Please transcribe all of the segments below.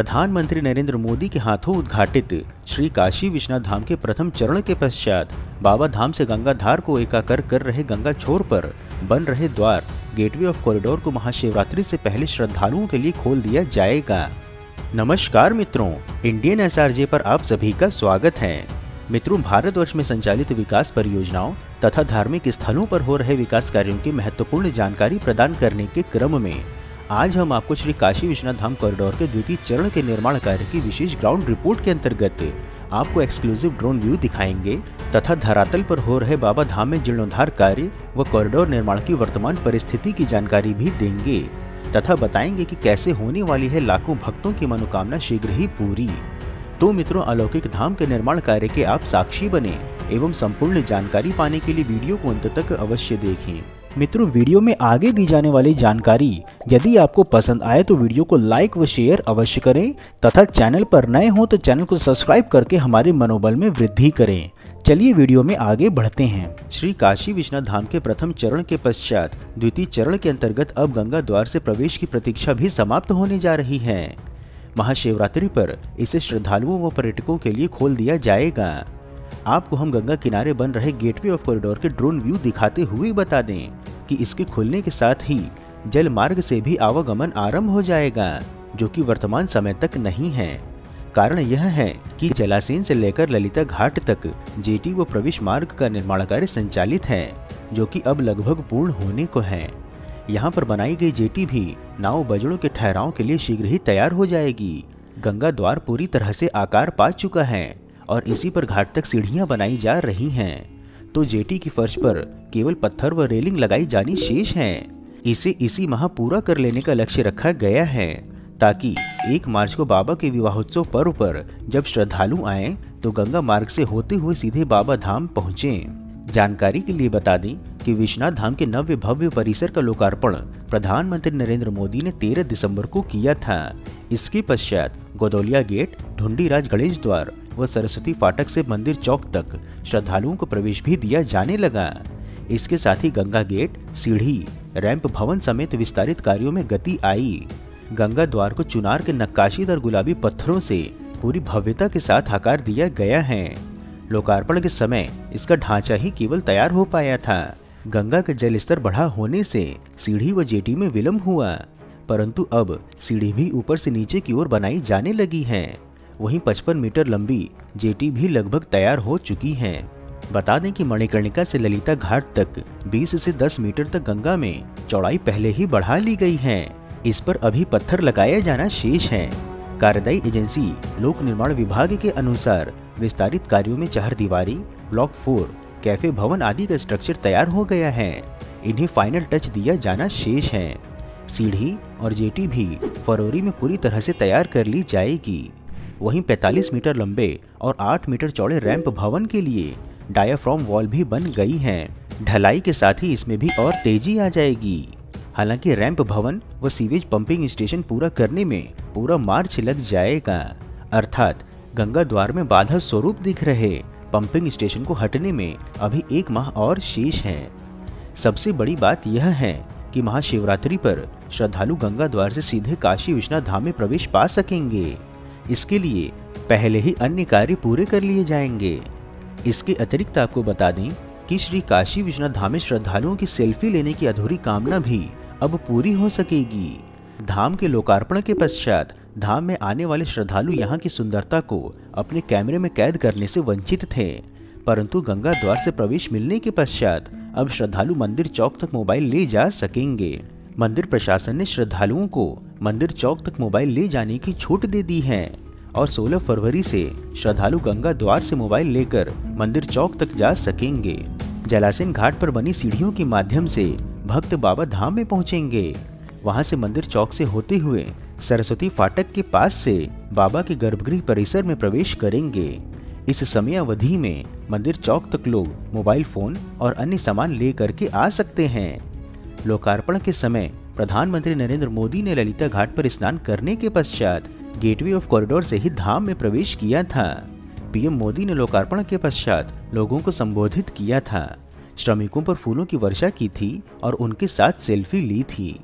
प्रधानमंत्री नरेंद्र मोदी के हाथों उद्घाटित। श्री काशी विश्वनाथ धाम के प्रथम चरण के पश्चात बाबा धाम से गंगा धार को एकाकर कर रहे गंगा छोर पर बन रहे द्वार, गेटवे ऑफ़ कॉरिडोर को महाशिवरात्रि से पहले श्रद्धालुओं के लिए खोल दिया जाएगा। नमस्कार मित्रों, इंडियन एसआरजे पर आप सभी का स्वागत है। मित्रों, भारतवर्ष में संचालित विकास परियोजनाओं तथा धार्मिक स्थलों पर हो रहे विकास कार्यों की महत्वपूर्ण जानकारी प्रदान करने के क्रम में आज हम आपको श्री काशी विश्वनाथ धाम कॉरिडोर के द्वितीय चरण के निर्माण कार्य की विशेष ग्राउंड रिपोर्ट के अंतर्गत आपको एक्सक्लूसिव ड्रोन व्यू दिखाएँगे, तथा धरातल पर हो रहे बाबा धाम में जीर्णोद्धार कार्य व कॉरिडोर निर्माण की वर्तमान परिस्थिति की जानकारी भी देंगे, तथा बताएँगे कि कैसे होने वाली है लाखों भक्तों की मनोकामना शीघ्र ही पूरी। तो मित्रों, अलौकिक धाम के निर्माण कार्य के आप साक्षी बने एवं संपूर्ण जानकारी पाने के लिए वीडियो को अंत तक अवश्य देखें। मित्रों, वीडियो में आगे दी जाने वाली जानकारी। यदि आपको पसंद आए तो वीडियो को लाइक व शेयर अवश्य करें, तथा चैनल पर नए हो तो चैनल को सब्सक्राइब करके हमारे मनोबल में वृद्धि करें। चलिए वीडियो में आगे बढ़ते हैं। श्री काशी विश्वनाथ धाम के प्रथम चरण के पश्चात द्वितीय चरण के अंतर्गत अब गंगा द्वार से प्रवेश की प्रतीक्षा भी समाप्त होने जा रही है। महाशिवरात्रि पर इसे श्रद्धालुओं व पर्यटकों के लिए खोल दिया जाएगा। आपको हम गंगा किनारे बन रहे गेटवे ऑफ़ कॉरिडोर के ड्रोन व्यू दिखाते हुए बता दें कि इसके खुलने के साथ ही जल मार्ग से भी आवागमन आरंभ हो जाएगा, जो कि वर्तमान समय तक नहीं है। कारण यह है कि जलासीन से लेकर ललिता घाट तक जेटी व प्रवेश मार्ग का निर्माण कार्य संचालित है, जो कि अब लगभग पूर्ण होने को है। यहाँ पर बनाई गई जेटी भी नाव बजड़ों के ठहराव के लिए शीघ्र ही तैयार हो जाएगी। गंगा द्वार पूरी तरह से आकार पा चुका है। और इसी पर घाट तक सीढ़ियाँ बनाई जा रही हैं। तो जेटी की फर्श पर केवल पत्थर व रेलिंग लगाई जानी शेष है। इसे इसी माह पूरा कर लेने का लक्ष्य रखा गया है, ताकि एक मार्च को बाबा के विवाहोत्सव पर्व पर जब श्रद्धालु आए तो गंगा मार्ग से होते हुए सीधे बाबा धाम पहुँचे। जानकारी के लिए बता दें कि विश्वनाथ धाम के नव्य भव्य परिसर का लोकार्पण प्रधानमंत्री नरेंद्र मोदी ने 13 दिसंबर को किया था। इसके पश्चात गोदौलिया गेट, ढूंढीराज गणेश द्वार व सरस्वती फाटक से मंदिर चौक तक श्रद्धालुओं को प्रवेश भी दिया जाने लगा। इसके साथ ही गंगा गेट, सीढ़ी, रैंप भवन समेत विस्तारित कार्यों में गति आई। गंगा द्वार को चुनार के नक्काशीदार गुलाबी पत्थरों से पूरी भव्यता के साथ आकार दिया गया है। लोकार्पण के समय इसका ढांचा ही केवल तैयार हो पाया था। गंगा का जल स्तर बढ़ा होने से सीढ़ी व जेटी में विलम्ब हुआ, परंतु अब सीढ़ी भी ऊपर से नीचे की ओर बनाई जाने लगी है। वहीं 55 मीटर लंबी जेटी भी लगभग तैयार हो चुकी है। बता दें कि मणिकर्णिका से ललिता घाट तक 20 से 10 मीटर तक गंगा में चौड़ाई पहले ही बढ़ा ली गई है। इस पर अभी पत्थर लगाया जाना शेष है। कार्यदायी एजेंसी, लोक निर्माण विभाग के अनुसार विस्तारित कार्यों में चार दीवारी, ब्लॉक फोर, कैफ़े भवन आदि का स्ट्रक्चर तैयार हो गया है। इन्हें फाइनल टच दिया जाना शेष है। सीढ़ी और जेटी भी फरवरी में पूरी तरह से तैयार कर ली जाएगी। वहीं 45 मीटर लंबे और 8 मीटर चौड़े रैंप भवन के लिए डायाफ्रॉम वॉल भी बन गई है। ढलाई के साथ ही इसमें भी और तेज़ी आ जाएगी। हालाँकि रैंप भवन व सीवेज पंपिंग स्टेशन पूरा करने में पूरा मार्च लग जाएगा। अर्थात गंगा द्वार में बाधा स्वरूप दिख रहे पंपिंग स्टेशन को हटने में अभी एक माह और शेष है। सबसे बड़ी बात यह है कि महाशिवरात्रि पर श्रद्धालु गंगा द्वार से सीधे काशी विश्वनाथ धाम में प्रवेश पा सकेंगे। इसके लिए पहले ही अन्य कार्य पूरे कर लिए जाएँगे। इसके अतिरिक्त आपको बता दें कि श्री काशी विश्वनाथ धाम में श्रद्धालुओं की सेल्फी लेने की अधूरी कामना भी अब पूरी हो सकेगी। धाम के लोकार्पण के पश्चात धाम में आने वाले श्रद्धालु यहाँ की सुंदरता को अपने कैमरे में कैद करने से वंचित थे, परंतु गंगा द्वार से प्रवेश मिलने के पश्चात अब श्रद्धालु मंदिर चौक तक मोबाइल ले जा सकेंगे। मंदिर प्रशासन ने श्रद्धालुओं को मंदिर चौक तक मोबाइल ले जाने की छूट दे दी है और 16 फरवरी से श्रद्धालु गंगा द्वार से मोबाइल लेकर मंदिर चौक तक जा सकेंगे। जलासीन घाट पर बनी सीढ़ियों के माध्यम से भक्त बाबा धाम में पहुँचेंगे। वहाँ से मंदिर चौक से होते हुए सरस्वती फाटक के पास से बाबा के गर्भगृह परिसर में प्रवेश करेंगे। इस समय अवधि में मंदिर चौक तक लोग मोबाइल फ़ोन और अन्य सामान ले करके आ सकते हैं। लोकार्पण के समय प्रधानमंत्री नरेंद्र मोदी ने ललिता घाट पर स्नान करने के पश्चात गेटवे ऑफ़ कॉरिडोर से ही धाम में प्रवेश किया था। पीएम मोदी ने लोकार्पण के पश्चात लोगों को संबोधित किया था। श्रमिकों पर फूलों की वर्षा की थी और उनके साथ सेल्फी ली थी।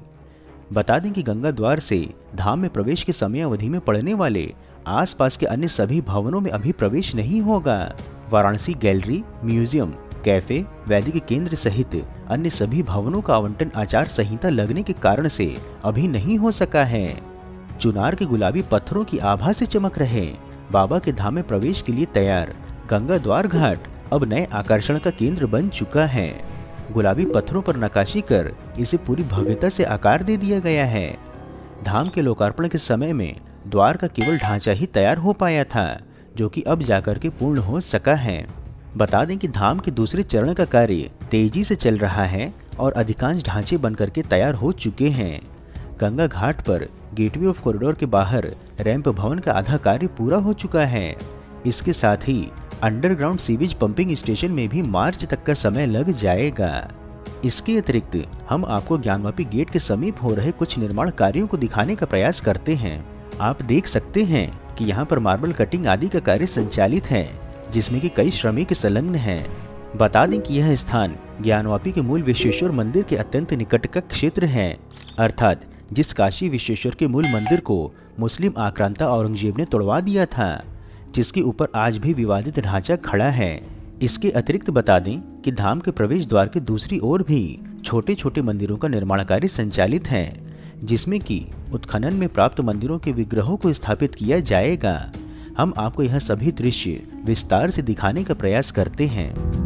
बता दें कि गंगा द्वार से धाम में प्रवेश के समय अवधि में पड़ने वाले आसपास के अन्य सभी भवनों में अभी प्रवेश नहीं होगा। वाराणसी गैलरी, म्यूज़ियम कैफ़े, वैदिक केंद्र सहित अन्य सभी भवनों का आवंटन आचार संहिता लगने के कारण से अभी नहीं हो सका है। चुनार के गुलाबी पत्थरों की आभा से चमक रहे। बाबा के धाम में प्रवेश के लिए तैयार। गंगा द्वार घाट अब नए आकर्षण का केंद्र बन चुका है। गुलाबी पत्थरों पर नकाशी कर इसे पूरी भव्यता से आकार दे दिया गया है। धाम के लोकार्पण के समय में द्वार का केवल ढांचा ही तैयार हो पाया था, जो कि अब जाकर के पूर्ण हो सका है। बता दें कि धाम के दूसरे चरण का कार्य तेज़ी से चल रहा है और अधिकांश ढांचे बनकर के तैयार हो चुके हैं। गंगा घाट पर गेटवे ऑफ़ कॉरिडोर के बाहर रैंप भवन का आधा कार्य पूरा हो चुका है। इसके साथ ही अंडरग्राउंड सीवेज पंपिंग स्टेशन में भी मार्च तक का समय लग जाएगा। इसके अतिरिक्त हम आपको ज्ञानवापी गेट के समीप हो रहे कुछ निर्माण कार्यों को दिखाने का प्रयास करते हैं। आप देख सकते हैं कि यहाँ पर मार्बल कटिंग आदि का कार्य संचालित है। जिसमें कि कई श्रमिक संलग्न हैं। बता दें कि यह स्थान ज्ञानवापी के मूल विश्वेश्वर मंदिर के अत्यंत निकट का क्षेत्र है, अर्थात जिस काशी विश्वेश्वर के मूल मंदिर को मुस्लिम आक्रांता औरंगज़ेब ने तोड़वा दिया था, जिसके ऊपर आज भी विवादित ढांचा खड़ा है। इसके अतिरिक्त बता दें कि धाम के प्रवेश द्वार के दूसरी ओर भी छोटे छोटे मंदिरों का निर्माण कार्य संचालित है, जिसमें कि उत्खनन में प्राप्त मंदिरों के विग्रहों को स्थापित किया जाएगा। हम आपको यह सभी दृश्य विस्तार से दिखाने का प्रयास करते हैं।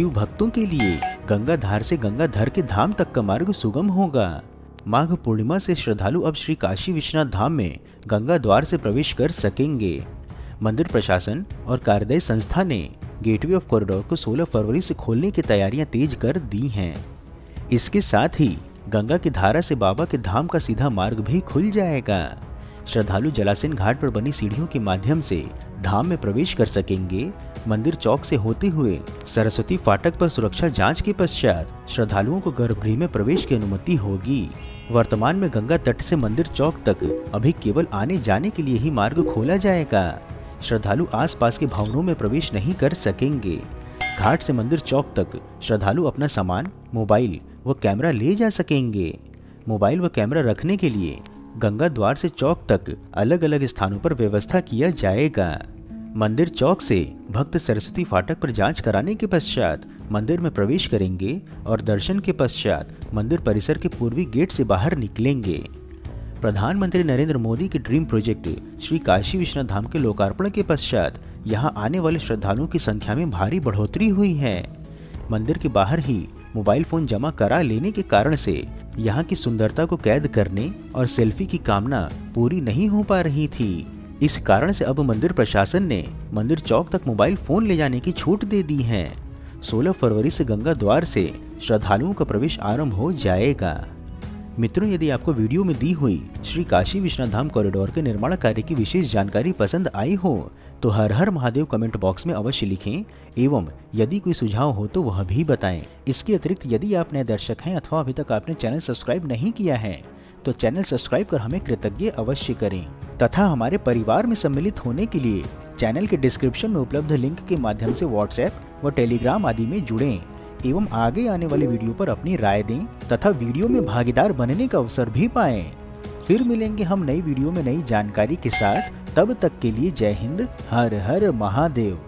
शिव भक्तों के लिए गंगाधार से गंगाधर के धाम तक का मार्ग सुगम होगा। माघ पूर्णिमा से श्रद्धालु अब श्री काशी विश्वनाथ धाम में गंगा द्वार से प्रवेश कर सकेंगे। मंदिर प्रशासन और कार्यदायी संस्था ने गेटवे ऑफ़ कॉरिडोर को 16 फरवरी से खोलने की तैयारियाँ तेज कर दी हैं। इसके साथ ही गंगा की धारा से बाबा के धाम का सीधा मार्ग भी खुल जाएगा। श्रद्धालु जलासीन घाट पर बनी सीढ़ियों के माध्यम से धाम में प्रवेश कर सकेंगे मंदिर चौक से होते हुए सरस्वती फाटक पर सुरक्षा जाँच के पश्चात श्रद्धालुओं को गर्भगृह में प्रवेश की अनुमति होगी। वर्तमान में गंगा तट से मंदिर चौक तक अभी केवल आने जाने के लिए ही मार्ग खोला जाएगा। श्रद्धालु आसपास के भवनों में प्रवेश नहीं कर सकेंगे। घाट से मंदिर चौक तक श्रद्धालु अपना सामान, मोबाइल व कैमरा ले जा सकेंगे। मोबाइल व कैमरा रखने के लिए गंगा द्वार से चौक तक अलग अलग स्थानों पर व्यवस्था किया जाएगा। मंदिर चौक से भक्त सरस्वती फाटक पर जाँच कराने के पश्चात मंदिर में प्रवेश करेंगे और दर्शन के पश्चात मंदिर परिसर के पूर्वी गेट से बाहर निकलेंगे। प्रधानमंत्री नरेंद्र मोदी के ड्रीम प्रोजेक्ट श्री काशी विश्वनाथ धाम के लोकार्पण के पश्चात यहाँ आने वाले श्रद्धालुओं की संख्या में भारी बढ़ोतरी हुई है। मंदिर के बाहर ही मोबाइल फ़ोन जमा करा लेने के कारण से यहाँ की सुंदरता को कैद करने और सेल्फी की कामना पूरी नहीं हो पा रही थी। इस कारण से अब मंदिर प्रशासन ने मंदिर चौक तक मोबाइल फ़ोन ले जाने की छूट दे दी है। 16 फरवरी से गंगा द्वार से श्रद्धालुओं का प्रवेश आरंभ हो जाएगा। मित्रों, यदि आपको वीडियो में दी हुई श्री काशी विश्वनाथ धाम कॉरिडोर के निर्माण कार्य की विशेष जानकारी पसंद आई हो तो हर हर महादेव कमेंट बॉक्स में अवश्य लिखें एवं यदि कोई सुझाव हो तो वह भी बताएँ। इसके अतिरिक्त, यदि आप नए दर्शक हैं अथवा अभी तक आपने चैनल सब्सक्राइब नहीं किया है तो चैनल सब्सक्राइब कर हमें कृतज्ञ अवश्य करें। तथा हमारे परिवार में सम्मिलित होने के लिए चैनल के डिस्क्रिप्शन में उपलब्ध लिंक के माध्यम से व्हाट्सएप व टेलीग्राम आदि में जुड़ें, एवं आगे आने वाले वीडियो पर अपनी राय दें तथा वीडियो में भागीदार बनने का अवसर भी पाएँ। फिर मिलेंगे हम नई वीडियो में नई जानकारी के साथ तब तक के लिए जय हिंद, हर हर महादेव